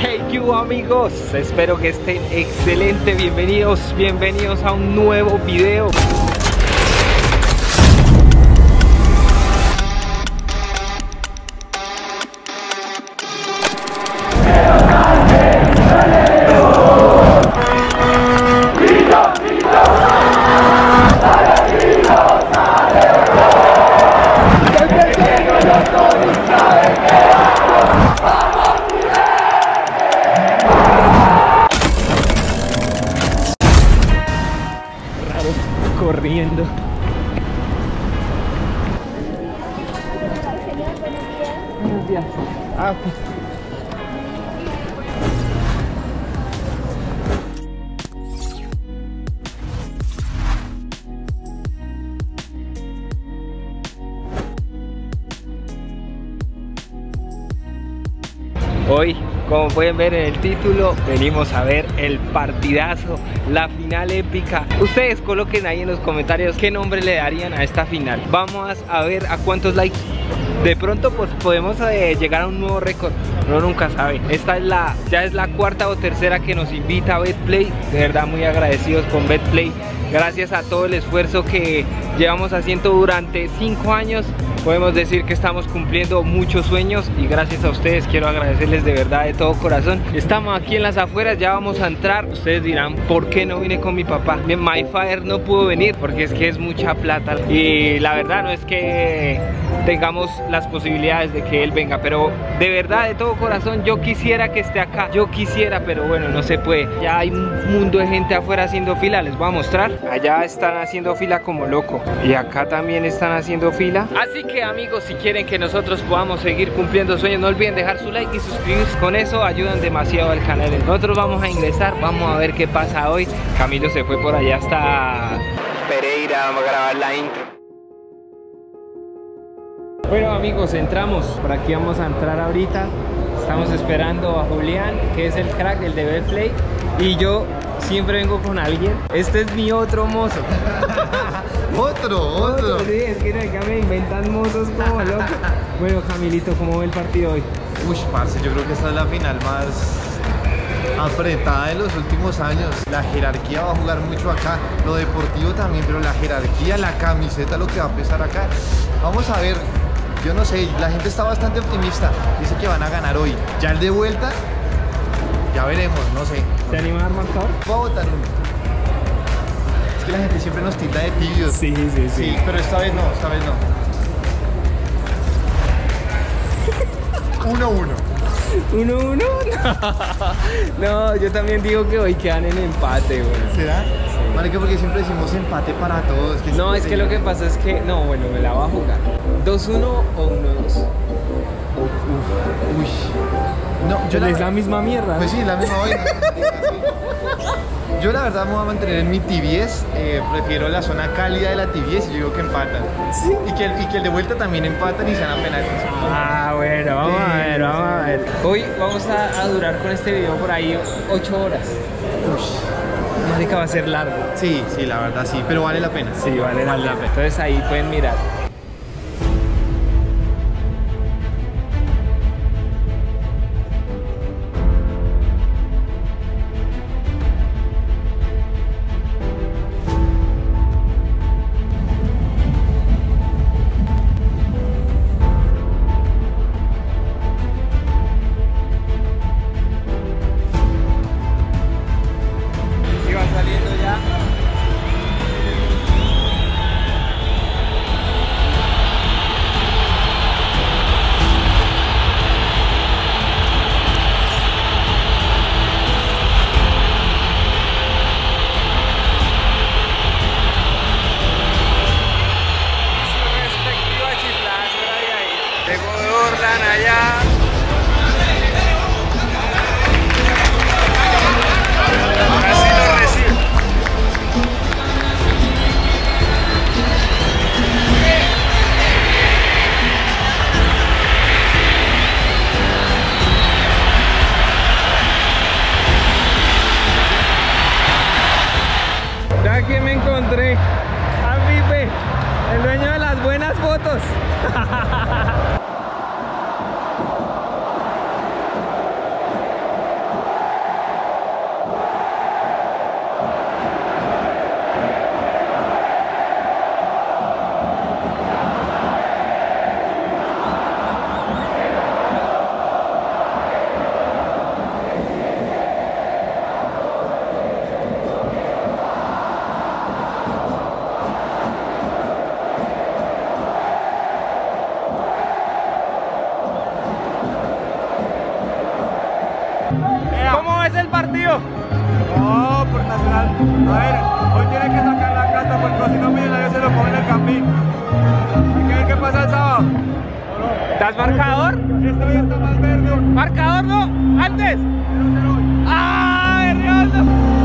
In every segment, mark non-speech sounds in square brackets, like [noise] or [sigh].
Hey you amigos, espero que estén excelente, bienvenidos, bienvenidos a un nuevo video. ainda. Ah, Oi. Como pueden ver en el título, venimos a ver el partidazo, la final épica. Ustedes coloquen ahí en los comentarios qué nombre le darían a esta final. Vamos a ver a cuántos likes. De pronto pues podemos eh, llegar a un nuevo récord, uno nunca sabe. Esta es la, ya es la cuarta o tercera que nos invita a Betplay. De verdad muy agradecidos con Betplay. Gracias a todo el esfuerzo que llevamos haciendo durante cinco años podemos decir que estamos cumpliendo muchos sueños y gracias a ustedes quiero agradecerles de verdad de todo corazón. Estamos aquí en las afueras, ya vamos a entrar. Ustedes dirán, ¿por qué no vine con mi papá? My Fire no pudo venir porque es que es mucha plata y la verdad no es que tengamos las posibilidades de que él venga, pero de verdad de todo corazón yo quisiera que esté acá. Yo quisiera, pero bueno, no se puede. Ya hay un mundo de gente afuera haciendo fila, les voy a mostrar. Allá están haciendo fila como loco y acá también están haciendo fila. Así que amigos, si quieren que nosotros podamos seguir cumpliendo sueños, no olviden dejar su like y suscribirse. Con eso ayudan demasiado al canal. Nosotros vamos a ingresar, vamos a ver qué pasa hoy. Camilo se fue por allá hasta Pereira, vamos a grabar la intro. Bueno amigos, entramos. Por aquí vamos a entrar ahorita. Estamos esperando a Julián, que es el crack, el de Betplay. Y yo siempre vengo con alguien. Este es mi otro mozo. [laughs] Otro, otro. Sí, es que acá me inventan mozos como loco. Bueno, Camilito, ¿cómo ve el partido hoy? Uy, parce, yo creo que esta es la final más apretada de los últimos años. La jerarquía va a jugar mucho acá, lo deportivo también, pero la jerarquía, la camiseta, lo que va a pesar acá. Vamos a ver, yo no sé, la gente está bastante optimista, dice que van a ganar hoy. Ya el de vuelta, ya veremos, no sé. ¿Te anima a marcador? Voy a votar uno. Es que la gente siempre nos tilda de tibios. Sí, sí, Sí, pero esta vez no, esta vez no. [laughs] 1-1. Uno, ¿Uno, uno? [laughs] No. no, yo también digo que hoy quedan en empate, güey. ¿Será? Marica, porque siempre decimos empate para todos. que No, es que lo que pasa es que, no, bueno, me la voy a jugar. ¿2-1 o 1-2? Uy. No, yo Es la, misma mierda. Pues sí, la misma vaina. [laughs] Yo la verdad me voy a mantener en mi tibiez, eh, prefiero la zona cálida de la tibiez y yo digo que empatan. Sí. Y que, el, y que el de vuelta también empatan y se van a penaltis. Ah, bueno, vamos a ver, vamos a ver. Hoy vamos a, a durar con este video por ahí 8 horas. Uy. Marica va a ser largo. Sí, sí, la verdad sí, pero vale la pena. Sí, vale la pena. Entonces ahí pueden mirar. Allá. Lo recibe. Ya que me encontré a Pipe, el dueño de las buenas fotos. [laughs] Hay que ver qué pasa el sábado. ¿Estás marcador? Hoy está más verde. ¿Marcador no? ¡Antes! 0-0 hoy. ¡Ah, Herrialdo!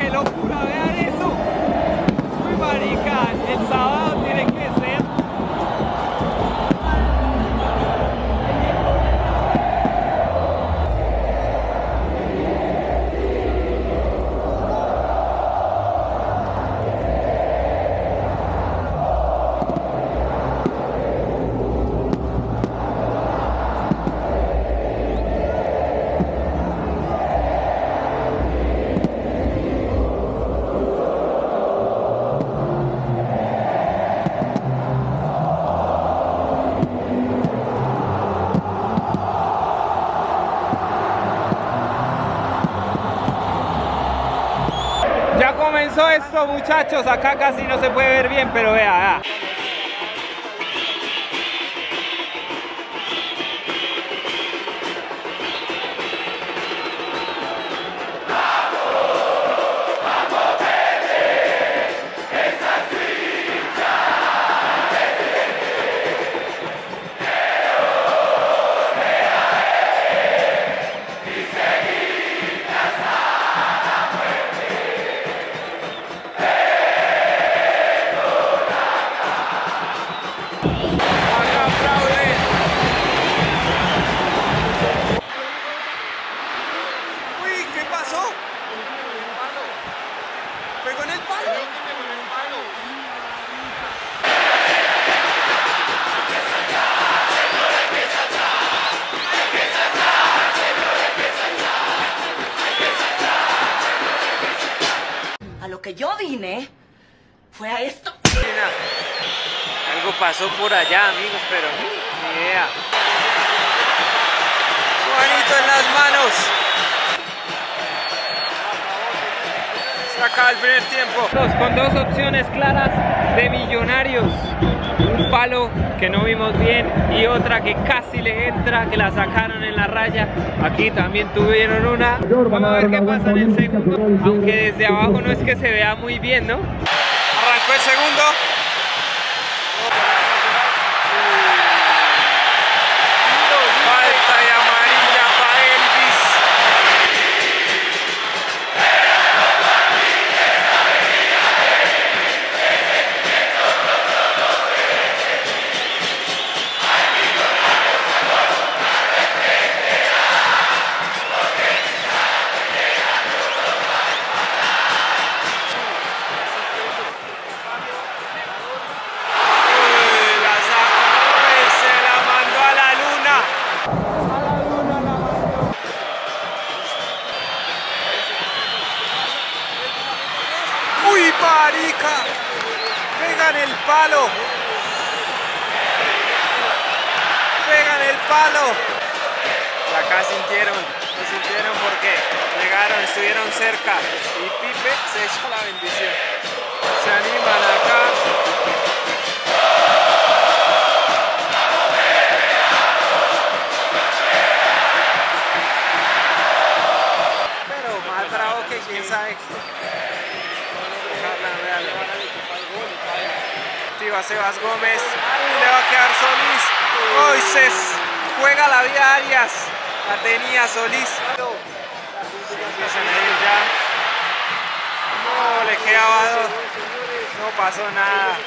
Qué locura! ¡Vean eso! ¡Uy, marica! El sábado tiene que muchachos. Acá casi no se puede ver bien, pero vea. Lo que yo vine fue a esto. Mira, Algo pasó por allá, amigos, pero ni idea. Juanito en las manos. Se acaba el primer tiempo. Con dos opciones claras de millonarios. Palo que no vimos bien y otra que casi le entra, que la sacaron en la raya. Aquí también tuvieron una. Vamos a ver qué pasa en el segundo. Aunque desde abajo no es que se vea muy bien, ¿no? Arrancó el segundo. Palo. Pegan el palo. Y acá sintieron, lo sintieron porque llegaron, estuvieron cerca. Y Pipe se echó la bendición. Se animan acá. Sebas Gómez. Le va a quedar Solís. Hoy juega la vida Arias. La tenía Solís. No, le quedaba dos. No pasó nada.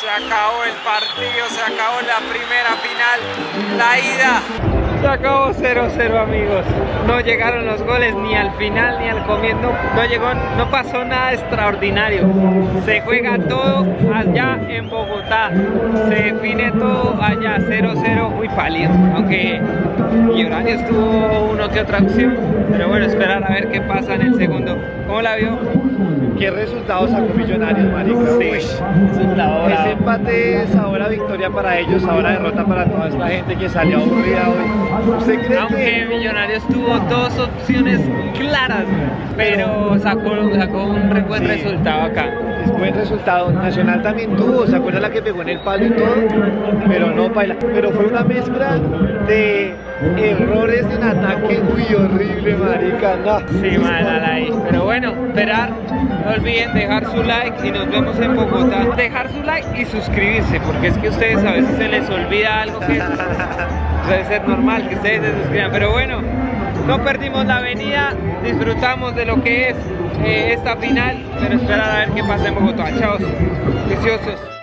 Se acabó el partido, se acabó la primera final, la ida. Se acabó 0-0 amigos. No llegaron los goles ni al final ni al comienzo. No, llegó, no pasó nada extraordinario. Se juega todo allá en Bogotá. Se define todo allá 0-0 muy pálido. Aunque Millonarios tuvo uno que otra opción. Pero bueno, esperar a ver qué pasa en el segundo. ¿Cómo la vio? ¿Qué resultados sacó Millonarios, marica? Sí. Ese empate es ahora victoria para ellos, ahora derrota para toda esta gente que salió aburrida hoy. ¿Usted cree Aunque que Millonarios tuvo dos opciones claras, pero sacó, sacó un buen Sí. resultado acá. Es buen resultado? Nacional también tuvo, ¿se acuerda la que pegó en el palo y todo? Pero no baila. Pero fue una mezcla de errores en ataque, uy, horrible, marica. No. Sí, mala ahí. Pero bueno, esperar. No olviden dejar su like y nos vemos en Bogotá. Dejar su like y suscribirse, porque es que ustedes a veces se les olvida algo que [laughs] debe ser normal que ustedes se suscriban. Pero bueno, no perdimos la avenida, disfrutamos de lo que es eh, esta final, pero esperar a ver qué pasa en Bogotá. Chao, viciosos.